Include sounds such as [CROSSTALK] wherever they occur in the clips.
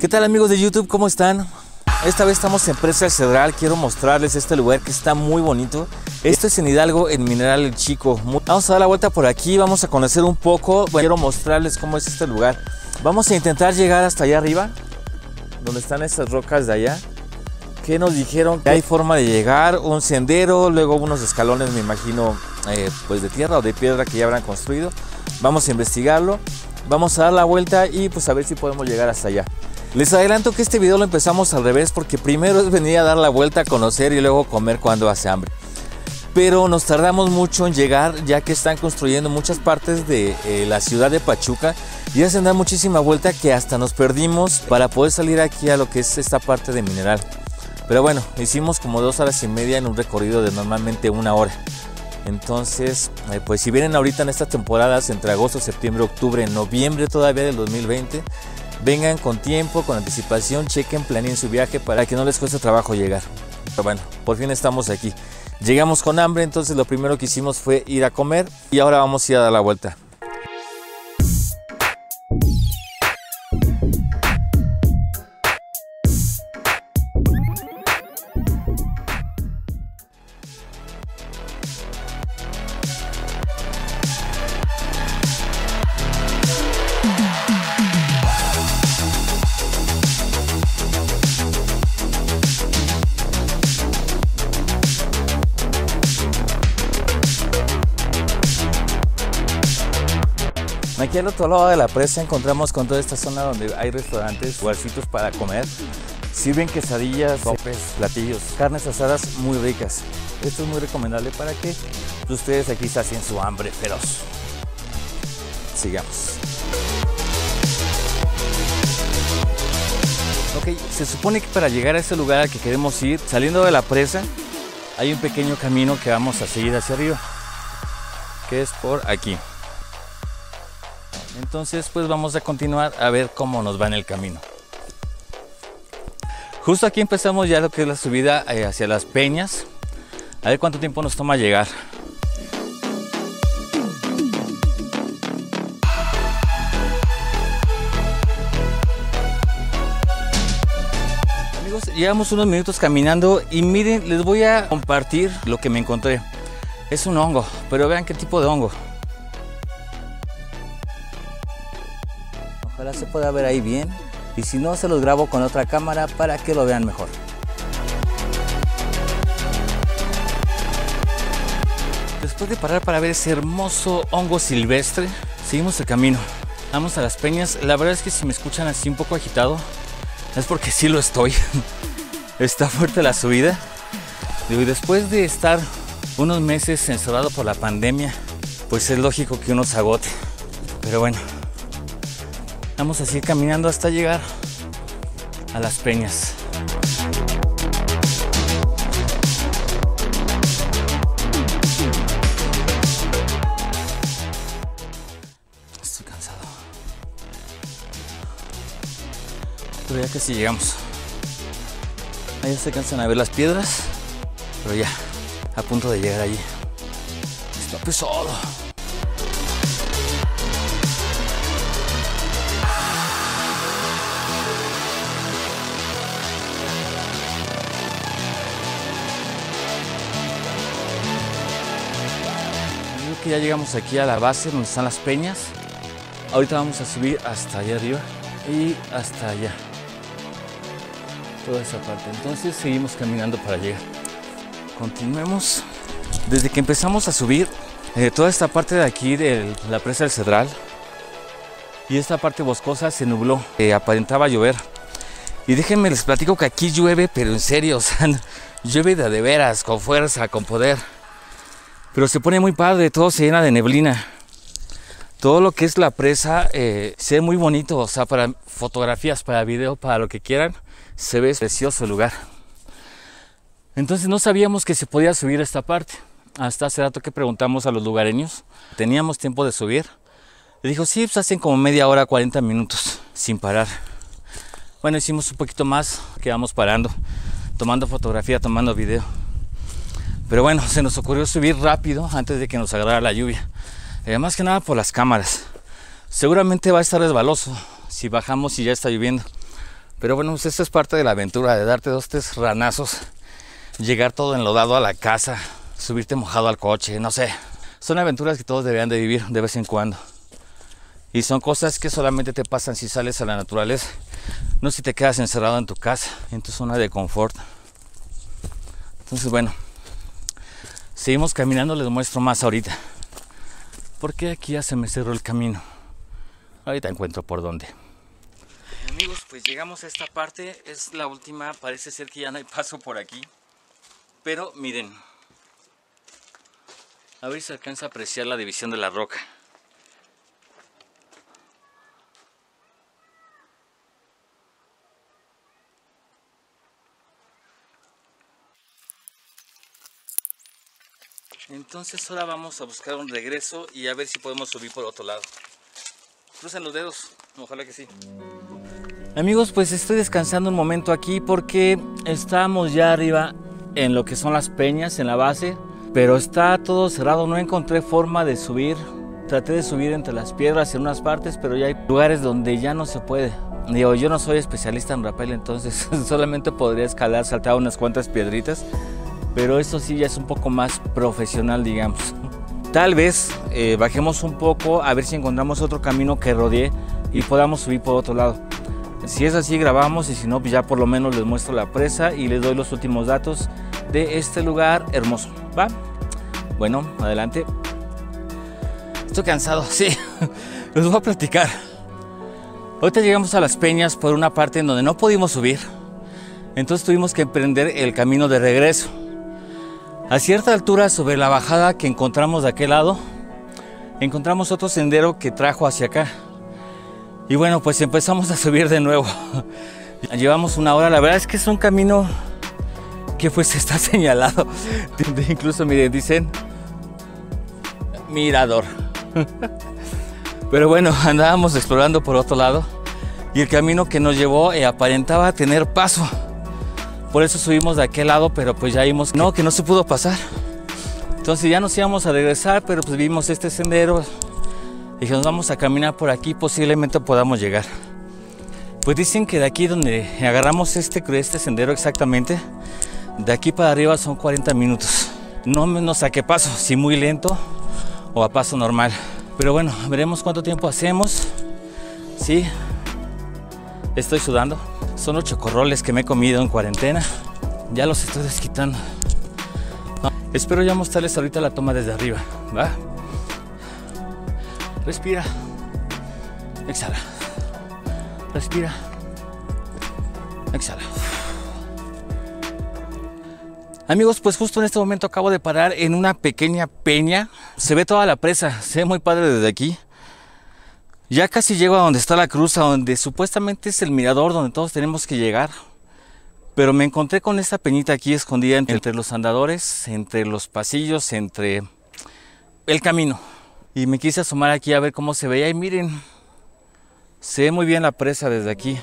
¿Qué tal amigos de YouTube? ¿Cómo están? Esta vez estamos en Presa del Cedral. Quiero mostrarles este lugar que está muy bonito. Esto es en Hidalgo, en Mineral El Chico. Vamos a dar la vuelta por aquí, vamos a conocer un poco. Quiero mostrarles cómo es este lugar. Vamos a intentar llegar hasta allá arriba, donde están estas rocas de allá. Que nos dijeron que hay forma de llegar, un sendero, luego unos escalones, me imagino, eh, pues de tierra o de piedra que ya habrán construido. Vamos a investigarlo, vamos a dar la vuelta y pues a ver si podemos llegar hasta allá. Les adelanto que este video lo empezamos al revés porque primero es venir a dar la vuelta a conocer y luego comer cuando hace hambre. Pero nos tardamos mucho en llegar ya que están construyendo muchas partes de eh, la ciudad de Pachuca y hacen dar muchísima vuelta que hasta nos perdimos para poder salir aquí a lo que es esta parte de mineral. Pero bueno, hicimos como dos horas y media en un recorrido de normalmente una hora. Entonces, eh, pues si vienen ahorita en estas temporadas entre agosto, septiembre, octubre, noviembre todavía del 2020, vengan con tiempo, con anticipación, chequen, planeen su viaje para que no les cueste trabajo llegar. Pero bueno, por fin estamos aquí. Llegamos con hambre, entonces lo primero que hicimos fue ir a comer y ahora vamos a ir a dar la vuelta. Aquí al otro lado de la presa encontramos con toda esta zona donde hay restaurantes, lugarcitos para comer. Sirven quesadillas, sopes, platillos, carnes asadas muy ricas. Esto es muy recomendable para que ustedes aquí sacien su hambre feroz. Sigamos. Ok, se supone que para llegar a este lugar al que queremos ir, saliendo de la presa, hay un pequeño camino que vamos a seguir hacia arriba, que es por aquí. Entonces pues vamos a continuar a ver cómo nos va en el camino. Justo aquí empezamos ya lo que es la subida eh, hacia las peñas. A ver cuánto tiempo nos toma llegar. Amigos, llevamos unos minutos caminando y miren, les voy a compartir lo que me encontré. Es un hongo, pero vean qué tipo de hongo. Se pueda ver ahí bien. Y si no, se los grabo con otra cámara para que lo vean mejor. Después de parar para ver ese hermoso hongo silvestre, seguimos el camino. Vamos a las peñas. La verdad es que si me escuchan así un poco agitado, es porque sí lo estoy. [LAUGHS] Está fuerte la subida. Y después de estar unos meses encerrado por la pandemia, pues es lógico que uno se agote. Pero bueno, Vamos a seguir caminando hasta llegar a las peñas. Estoy cansado. Pero ya casi llegamos. Ahí se cansan a ver las piedras. Pero ya, a punto de llegar allí. Está pesado. Ya llegamos aquí a la base donde están las peñas. Ahorita vamos a subir hasta allá arriba y hasta allá. Toda esa parte. Entonces seguimos caminando para llegar. Continuemos. Desde que empezamos a subir, eh, toda esta parte de aquí de la presa del Cedral y esta parte boscosa se nubló. Eh, aparentaba llover. Y déjenme les platico que aquí llueve, pero en serio, [LAUGHS] o sea, llueve de, de veras, con fuerza, con poder. Pero se pone muy padre, todo se llena de neblina. Todo lo que es la presa eh, se ve muy bonito, o sea, para fotografías, para video, para lo que quieran, se ve precioso el lugar. Entonces no sabíamos que se podía subir esta parte. Hasta hace rato que preguntamos a los lugareños, teníamos tiempo de subir. Dijo, sí, pues hacen como media hora, 40 minutos, sin parar. Bueno, hicimos un poquito más, quedamos parando, tomando fotografía, tomando video. Pero bueno, se nos ocurrió subir rápido antes de que nos agarrara la lluvia. Eh, más que nada por las cámaras. Seguramente va a estar resbaloso si bajamos y ya está lloviendo. Pero bueno, pues esto es parte de la aventura, de darte dos, tres ranazos, llegar todo enlodado a la casa, subirte mojado al coche, no sé. Son aventuras que todos deberían de vivir de vez en cuando. Y son cosas que solamente te pasan si sales a la naturaleza, no si te quedas encerrado en tu casa, en tu zona de confort. Entonces, bueno, seguimos caminando, les muestro más ahorita. Porque aquí ya se me cerró el camino. Ahorita encuentro por dónde. Amigos, pues llegamos a esta parte, es la última, parece ser que ya no hay paso por aquí. Pero miren, a ver si alcanza a apreciar la división de la roca. Entonces ahora vamos a buscar un regreso y a ver si podemos subir por otro lado. Crucen los dedos, ojalá que sí. Amigos, pues estoy descansando un momento aquí porque estamos ya arriba en lo que son las peñas, en la base, pero está todo cerrado, no encontré forma de subir. Traté de subir entre las piedras en unas partes, pero ya hay lugares donde ya no se puede. Digo, yo no soy especialista en rappel, entonces [LAUGHS] solamente podría escalar, saltar unas cuantas piedritas pero esto sí ya es un poco más profesional, digamos. Tal vez eh, bajemos un poco a ver si encontramos otro camino que rodee y podamos subir por otro lado. Si es así, grabamos y si no, pues ya por lo menos les muestro la presa y les doy los últimos datos de este lugar hermoso. ¿Va? Bueno, adelante. Estoy cansado, sí. [LAUGHS] Les voy a platicar. Ahorita llegamos a las peñas por una parte en donde no pudimos subir. Entonces tuvimos que emprender el camino de regreso. A cierta altura sobre la bajada que encontramos de aquel lado, encontramos otro sendero que trajo hacia acá. Y bueno, pues empezamos a subir de nuevo. [LAUGHS] Llevamos una hora, la verdad es que es un camino que pues está [LAUGHS] señalado. Incluso miren, dicen mirador. [LAUGHS] Pero bueno, andábamos explorando por otro lado y el camino que nos llevó eh, aparentaba tener paso. Por eso subimos de aquel lado, pero pues ya vimos no, que no se pudo pasar. Entonces ya nos íbamos a regresar, pero pues vimos este sendero. Dije, nos vamos a caminar por aquí, posiblemente podamos llegar. Pues dicen que de aquí donde agarramos este, este sendero exactamente, de aquí para arriba son 40 minutos. No menos a qué paso, si muy lento o a paso normal. Pero bueno, veremos cuánto tiempo hacemos. Sí, estoy sudando. Son los chocorroles que me he comido en cuarentena. Ya los estoy desquitando. espero ya mostrarles ahorita la toma desde arriba. ¿va? Respira. Exhala. Respira. Exhala. Amigos, pues justo en este momento acabo de parar en una pequeña peña. Se ve toda la presa, se ve muy padre desde aquí. Ya casi llego a donde está la cruz, a donde supuestamente es el mirador donde todos tenemos que llegar. Pero me encontré con esta peñita aquí escondida entre los andadores, entre los pasillos, entre el camino. Y me quise asomar aquí a ver cómo se veía y miren, se ve muy bien la presa desde aquí.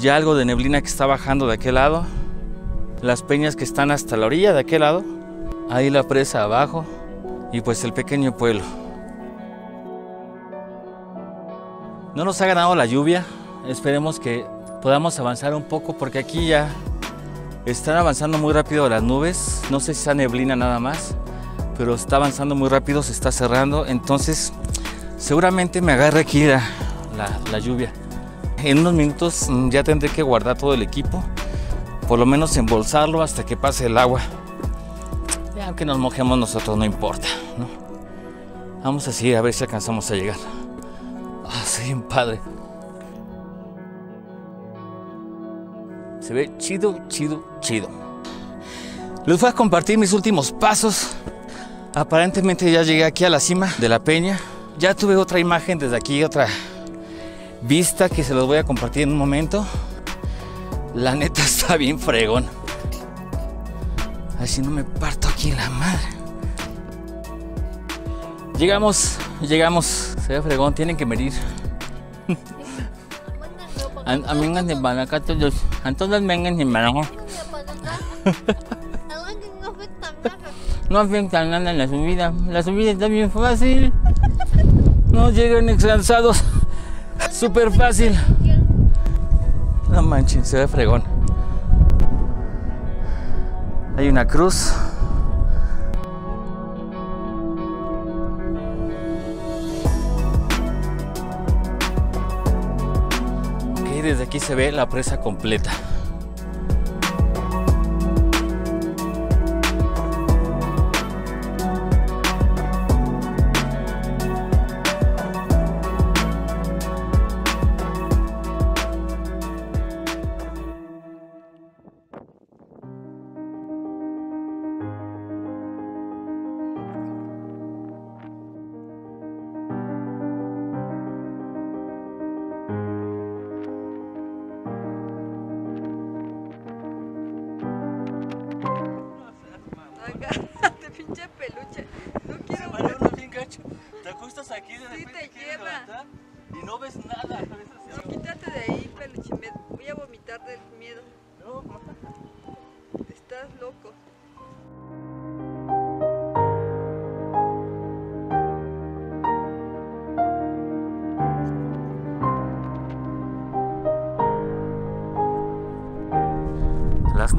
Ya algo de neblina que está bajando de aquel lado. Las peñas que están hasta la orilla de aquel lado. Ahí la presa abajo y pues el pequeño pueblo. No nos ha ganado la lluvia, esperemos que podamos avanzar un poco porque aquí ya están avanzando muy rápido las nubes, no sé si sea neblina nada más, pero está avanzando muy rápido, se está cerrando, entonces seguramente me agarre aquí la, la lluvia. En unos minutos mm, ya tendré que guardar todo el equipo, por lo menos embolsarlo hasta que pase el agua. Ya aunque nos mojemos nosotros no importa. Vamos a seguir a ver si alcanzamos a llegar. Ah, soy bien padre. Se ve chido, chido, chido. Les voy a compartir mis últimos pasos. Aparentemente ya llegué aquí a la cima de la peña. Ya tuve otra imagen desde aquí, otra vista que se los voy a compartir en un momento. La neta [LAUGHS] está bien fregón. Así no me parto aquí la madre. Llegamos, llegamos. Se ve fregón, tienen que medir. A mí me van acá todos. Entonces vengan sin mano. [LAUGHS] No afecta nada en la subida. La subida está bien fácil. No lleguen cansados. Súper fácil. No manches, se ve fregón. Hay una cruz. Aquí se ve la presa completa.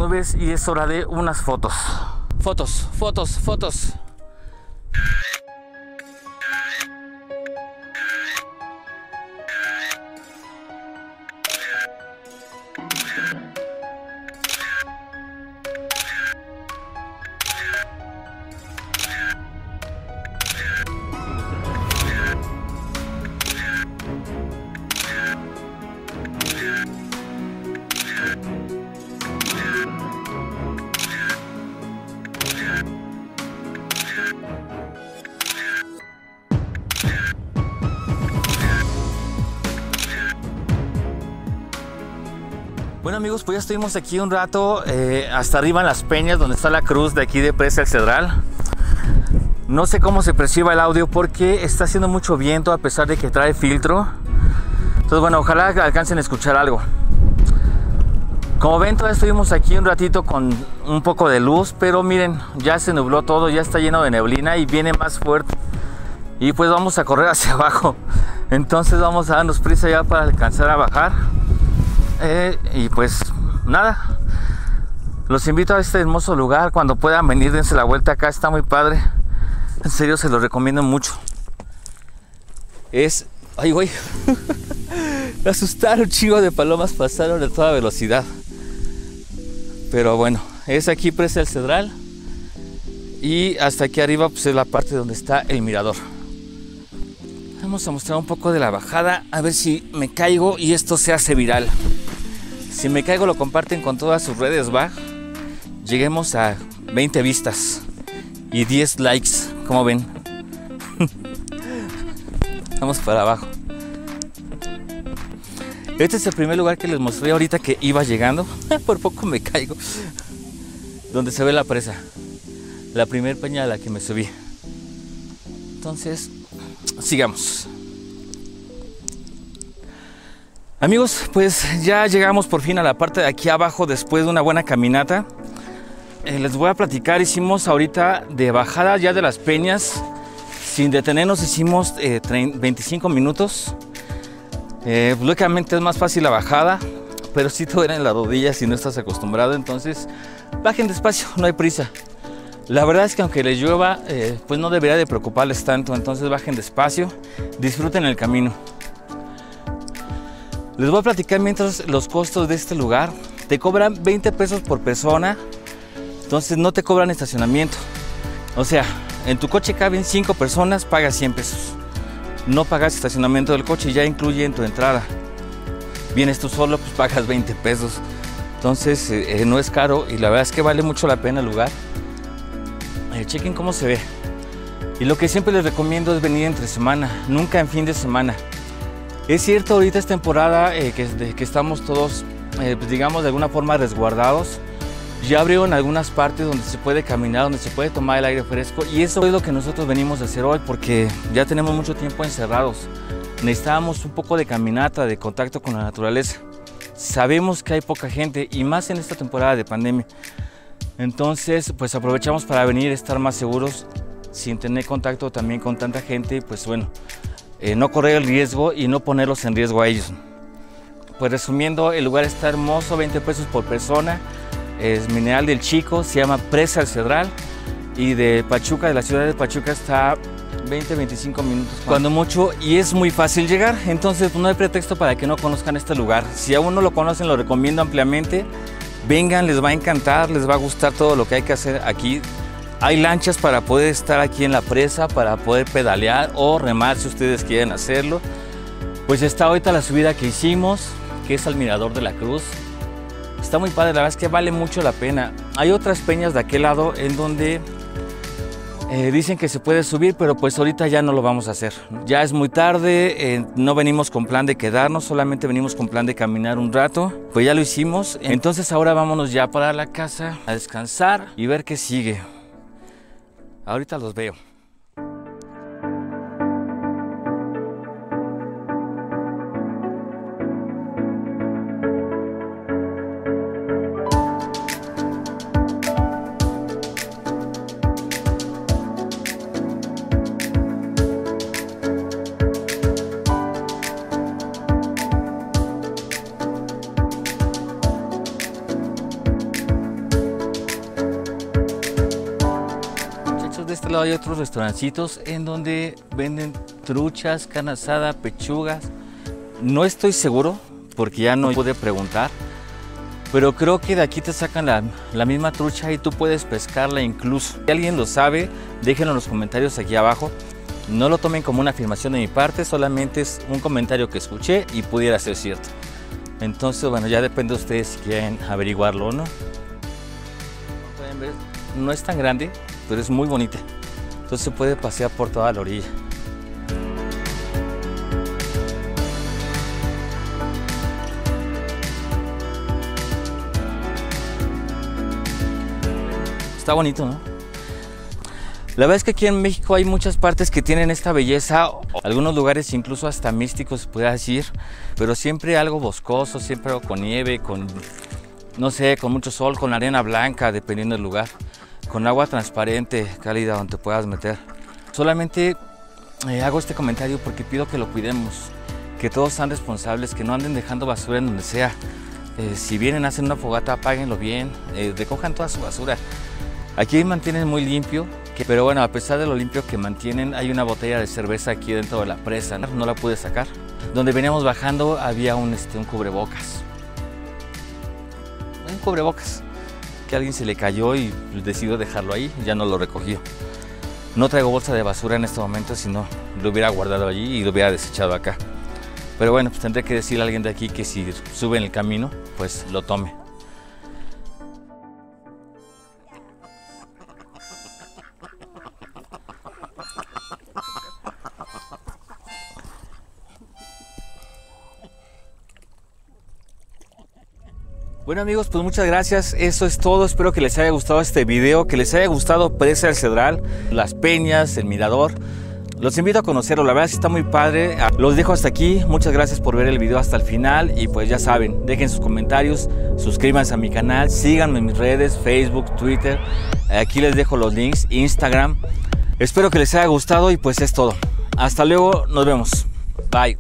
Nubes y es hora de unas fotos. Fotos, fotos, fotos. Amigos, pues ya estuvimos aquí un rato eh, hasta arriba en las peñas donde está la cruz de aquí de Presa el Cedral. No sé cómo se perciba el audio porque está haciendo mucho viento a pesar de que trae filtro. Entonces bueno, ojalá alcancen a escuchar algo. Como ven, todavía estuvimos aquí un ratito con un poco de luz, pero miren, ya se nubló todo, ya está lleno de neblina y viene más fuerte. Y pues vamos a correr [LAUGHS] hacia abajo. Entonces vamos a darnos prisa ya para alcanzar a bajar. Eh, y pues nada, los invito a este hermoso lugar. Cuando puedan venir, dense la vuelta acá, está muy padre. En serio, se los recomiendo mucho. Es. Ay, güey. [LAUGHS] Me asustaron, chivo de palomas pasaron a toda velocidad. Pero bueno, es aquí presa el cedral. Y hasta aquí arriba, pues es la parte donde está el mirador. Vamos a mostrar un poco de la bajada, a ver si me caigo y esto se hace viral. Si me caigo lo comparten con todas sus redes, va. Lleguemos a 20 vistas y 10 likes, como ven. [LAUGHS] Vamos para abajo. Este es el primer lugar que les mostré ahorita que iba llegando. [LAUGHS] Por poco me caigo. Donde se ve la presa. La primer peña a la que me subí. Entonces, sigamos. Amigos, pues ya llegamos por fin a la parte de aquí abajo después de una buena caminata. Eh, les voy a platicar, hicimos ahorita de bajada ya de las peñas, sin detenernos hicimos eh, 30 25 minutos. Eh, lógicamente es más fácil la bajada, pero si te duelen las rodillas si no estás acostumbrado, entonces bajen despacio, no hay prisa. La verdad es que aunque les llueva, eh, pues no debería de preocuparles tanto, entonces bajen despacio, disfruten el camino. Les voy a platicar mientras los costos de este lugar. Te cobran 20 pesos por persona, entonces no te cobran estacionamiento. O sea, en tu coche caben 5 personas, pagas 100 pesos. No pagas estacionamiento del coche, ya incluye en tu entrada. Vienes tú solo, pues pagas 20 pesos. Entonces eh, no es caro y la verdad es que vale mucho la pena el lugar. Eh, chequen cómo se ve. Y lo que siempre les recomiendo es venir entre semana, nunca en fin de semana. Es cierto, ahorita es temporada eh, que, estamos todos, eh, pues digamos, de alguna forma resguardados. Ya abrieron algunas partes donde se puede caminar, donde se puede tomar el aire fresco. Y eso es lo que nosotros venimos a hacer hoy porque ya tenemos mucho tiempo encerrados. Necesitábamos un poco de caminata, de contacto con la naturaleza. Sabemos que hay poca gente y más en esta temporada de pandemia. Entonces, pues aprovechamos para venir, estar más seguros, sin tener contacto también con tanta gente. Pues bueno, eh, no correr el riesgo y no ponerlos en riesgo a ellos. Pues resumiendo, el lugar está hermoso, 20 pesos por persona. Es Mineral del Chico, se llama Presa El Cedral. Y de Pachuca, de la ciudad de Pachuca, está 20, 25 minutos cuando mucho y es muy fácil llegar. Entonces no hay pretexto para que no conozcan este lugar. Si aún no lo conocen, lo recomiendo ampliamente. Vengan, les va a encantar, les va a gustar todo lo que hay que hacer aquí. Hay lanchas para poder estar aquí en la presa, para poder pedalear o remar si ustedes quieren hacerlo. Pues está ahorita la subida que hicimos, que es al Mirador de la Cruz. Está muy padre, la verdad es que vale mucho la pena. Hay otras peñas de aquel lado en donde eh, dicen que se puede subir, pero pues ahorita ya no lo vamos a hacer. Ya es muy tarde, eh, no venimos con plan de quedarnos, solamente venimos con plan de caminar un rato. Pues ya lo hicimos, entonces ahora vámonos ya para la casa a descansar y ver qué sigue. Ahorita los veo. Hay otros restaurancitos en donde venden truchas, carne asada, pechugas. No estoy seguro porque ya no pude preguntar, pero creo que de aquí te sacan la, la misma trucha y tú puedes pescarla incluso. Si alguien lo sabe, déjenlo en los comentarios aquí abajo. No lo tomen como una afirmación de mi parte, solamente es un comentario que escuché y pudiera ser cierto. Entonces, bueno, ya depende de ustedes si quieren averiguarlo o no. Como pueden ver, no es tan grande, pero es muy bonita. Entonces se puede pasear por toda la orilla. Está bonito, ¿no? La verdad es que aquí en México hay muchas partes que tienen esta belleza, algunos lugares incluso hasta místicos, se puede decir, pero siempre algo boscoso, siempre algo con nieve, con, no sé, con mucho sol, con arena blanca, dependiendo del lugar, con agua transparente, cálida, donde puedas meter. Solamente eh, hago este comentario porque pido que lo cuidemos, que todos sean responsables, que no anden dejando basura en donde sea. Eh, si vienen, hacen una fogata, apáguenlo bien, eh, recojan toda su basura. Aquí mantienen muy limpio, pero bueno, a pesar de lo limpio que mantienen, hay una botella de cerveza aquí dentro de la presa. No, No la pude sacar. Donde veníamos bajando había un, este, un cubrebocas. Un cubrebocas. Que alguien se le cayó y decidió dejarlo ahí, ya no lo recogió. No traigo bolsa de basura en este momento, si no lo hubiera guardado allí y lo hubiera desechado acá. Pero bueno, pues tendré que decirle a alguien de aquí que si sube en el camino, pues lo tome. Bueno amigos, pues muchas gracias. Eso es todo. Espero que les haya gustado este video, que les haya gustado Presa del Cedral, las peñas, el mirador. Los invito a conocerlo, la verdad está muy padre. Los dejo hasta aquí. Muchas gracias por ver el video hasta el final. Y pues ya saben, dejen sus comentarios, suscríbanse a mi canal, síganme en mis redes, Facebook, Twitter. Aquí les dejo los links, Instagram. Espero que les haya gustado y pues es todo. Hasta luego, nos vemos. Bye.